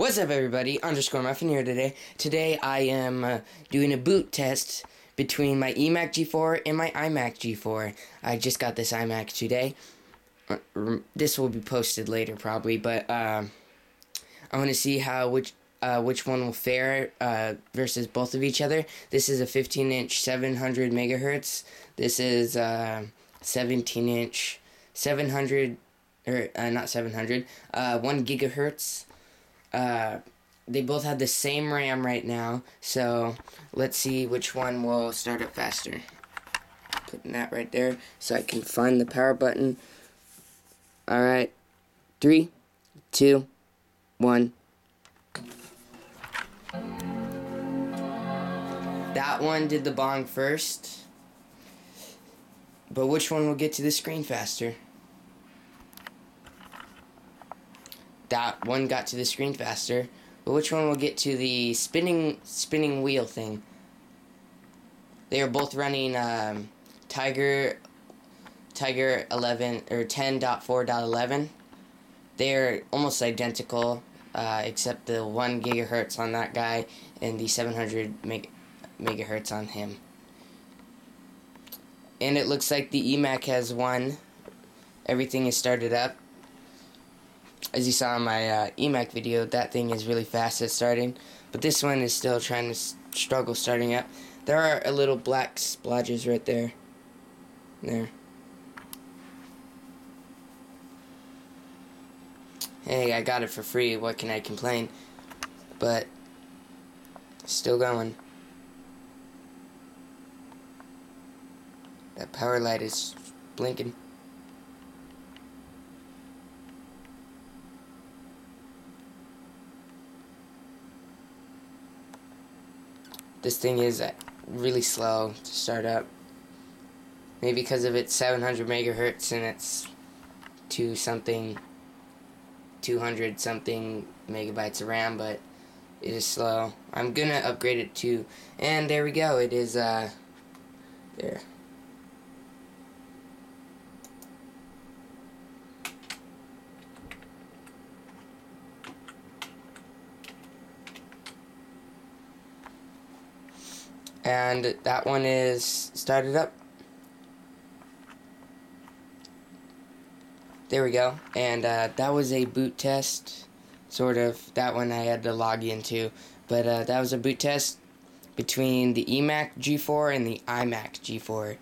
What's up, everybody? Underscore Muffin here today. Today I am uh, doing a boot test between my eMac G4 and my iMac G4. I just got this iMac today. Uh, this will be posted later, probably, but uh, I want to see how which uh, which one will fare uh, versus both of each other. This is a 15 inch 700 megahertz. This is uh, 17 inch 700 or uh, not 700 uh, 1 gigahertz uh, they both have the same RAM right now, so let's see which one will start up faster. Putting that right there so I can find the power button. Alright, three, two, one. That one did the bong first. But which one will get to the screen faster? That one got to the screen faster, but which one will get to the spinning spinning wheel thing? They are both running um, Tiger Tiger 11 or 10.4.11. They are almost identical, uh, except the one gigahertz on that guy and the 700 meg megahertz on him. And it looks like the eMac has won. Everything is started up as you saw in my uh, eMac video, that thing is really fast at starting, but this one is still trying to struggle starting up. There are a little black splodges right there. There. Hey, I got it for free, what can I complain? But, still going. That power light is blinking. This thing is really slow to start up. Maybe because of its 700 megahertz and it's to something 200 something megabytes of RAM, but it is slow. I'm gonna upgrade it to, and there we go. It is uh, there. And that one is started up. There we go. And uh, that was a boot test, sort of. That one I had to log into. But uh, that was a boot test between the eMac G4 and the iMac G4.